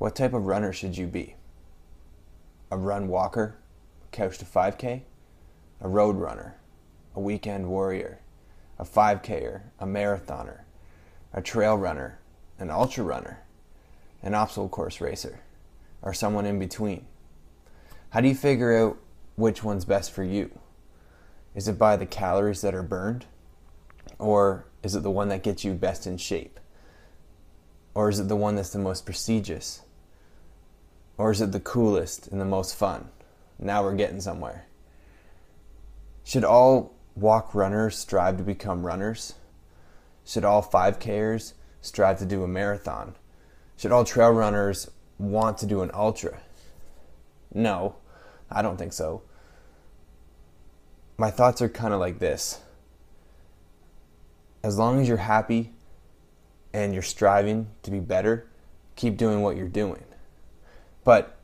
What type of runner should you be? A run walker, couch to 5K? A road runner, a weekend warrior, a 5Ker, a marathoner, a trail runner, an ultra runner, an obstacle course racer, or someone in between? How do you figure out which one's best for you? Is it by the calories that are burned? Or is it the one that gets you best in shape? Or is it the one that's the most prestigious? Or is it the coolest and the most fun? Now we're getting somewhere. Should all walk runners strive to become runners? Should all 5Kers strive to do a marathon? Should all trail runners want to do an ultra? No, I don't think so. My thoughts are kind of like this. As long as you're happy and you're striving to be better, keep doing what you're doing. But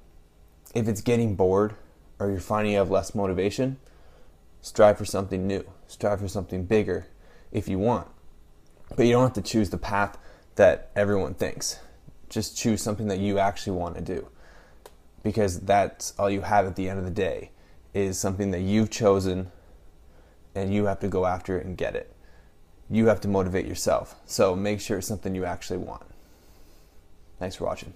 if it's getting bored or you're finding you have less motivation, strive for something new, strive for something bigger if you want. But you don't have to choose the path that everyone thinks. Just choose something that you actually want to do. Because that's all you have at the end of the day is something that you've chosen and you have to go after it and get it. You have to motivate yourself. So make sure it's something you actually want. Thanks for watching.